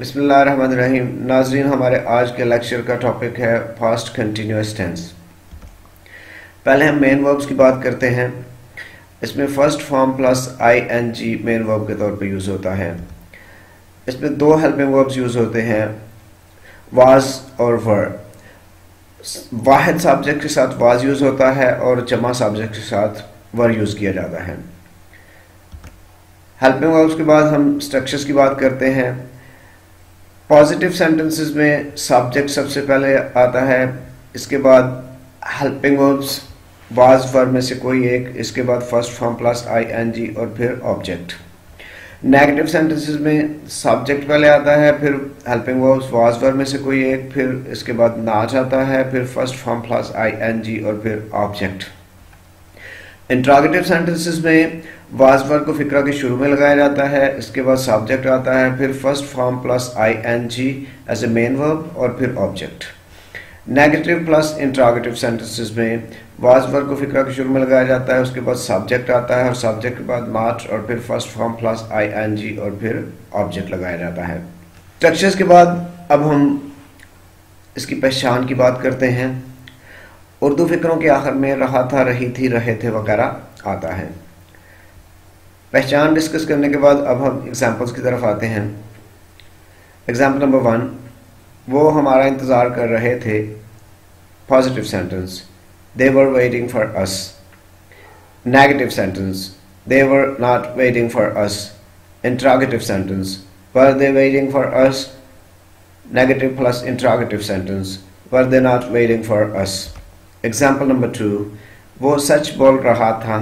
बिस्मिल्लाहिर्रहमानिर्रहीम। नाजरीन, हमारे आज के लेक्चर का टॉपिक है फास्ट कंटिन्यूस टेंस पहले हम मेन वर्ब्स की बात करते हैं। इसमें first form plus I N G main verb के तौर पे यूज़ होता है। इसमें दो हेल्पिंग वर्ब्स यूज़ होते हैं वाज और वर वाहिद सब्जेक्ट के साथ वाज यूज़ होता है और जमा सब्जेक्ट के साथ वर यूज़ किया जाता है। हेल्पिंग वर्ब्स के बाद हम स्ट्रक्चर्स की बात करते हैं। पॉजिटिव सेंटेंसेस में सब्जेक्ट सबसे पहले आता है, इसके बाद हेल्पिंग वर्ब्स वाज वर्ब में से कोई एक, इसके बाद first form plus I N G और फिर ऑब्जेक्ट नेगेटिव सेंटेंसेस में सब्जेक्ट पहले आता है, फिर हेल्पिंग वर्ब्स वाज वर्ब में से कोई एक, फिर इसके बाद नाच आता है, फिर first form plus I N G और फिर ऑब्जेक्ट इंट्रागेटिव सेंटेंसेस में वाज वर्ग को फिक्रा के शुरू में लगाया जाता है, इसके बाद सब्जेक्ट आता है, फिर first form plus I N G as a main verb और फिर object negative plus interrogative sentences में वाज वर्ग को फिक्रा के शुरू में लगाया जाता है, उसके बाद सब्जेक्ट आता है और सब्जेक्ट के बाद मार्च और फिर first form plus I N G और फिर ऑब्जेक्ट लगाया जाता है. स्ट्रक्चर्स के बाद अब हम इसकी पहचान की बात करते हैं. उर्दू फिक्रों के आखिर में रहा था, रही थी, रहे थे वगैरह आता है। पहचान डिस्कस करने के बाद अब हम एग्जाम्पल्स की तरफ़ आते हैं। एग्ज़ाम्पल नंबर वन वो हमारा इंतज़ार कर रहे थे। Positive sentence they were waiting for us negative sentence they were not waiting for us interrogative sentence were they waiting for us negative plus interrogative sentence were they not waiting for us example number two वो सच बोल रहा था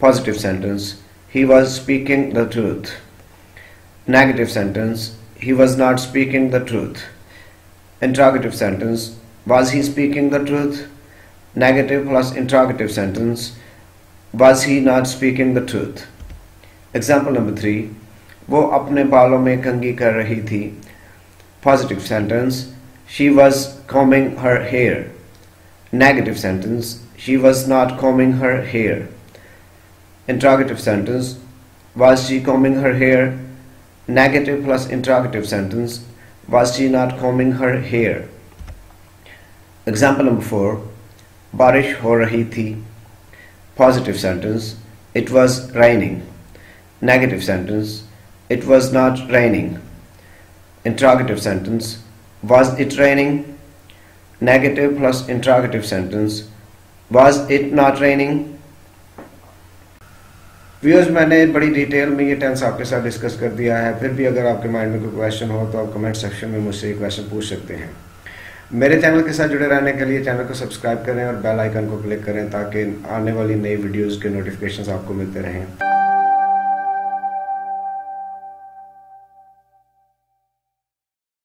positive sentence he was speaking the truth negative sentence he was not speaking the truth interrogative sentence was he speaking the truth negative plus interrogative sentence was he not speaking the truth example number 3 वो अपने बालों में कंगी कर रही थी positive sentence she was combing her hair Negative sentence. She was not combing her hair. Interrogative sentence. Was she combing her hair? Negative plus interrogative sentence. Was she not combing her hair? Example number four. Barish ho rahi thi. Positive sentence. It was raining. Negative sentence. It was not raining. Interrogative sentence. Was it raining? Negative plus interrogative sentence. Was it not raining? Viewers मैंने बड़ी detail में ये tense आपके साथ discuss कर दिया है। फिर भी अगर आपके माइंड में कोई क्वेश्चन हो तो आप कमेंट सेक्शन में मुझसे ये क्वेश्चन पूछ सकते हैं। मेरे चैनल के साथ जुड़े रहने के लिए चैनल को सब्सक्राइब करें और बेल आइकन को क्लिक करें ताकि आने वाली नई वीडियोज़ के नोटिफिकेशन आपको मिलते रहें।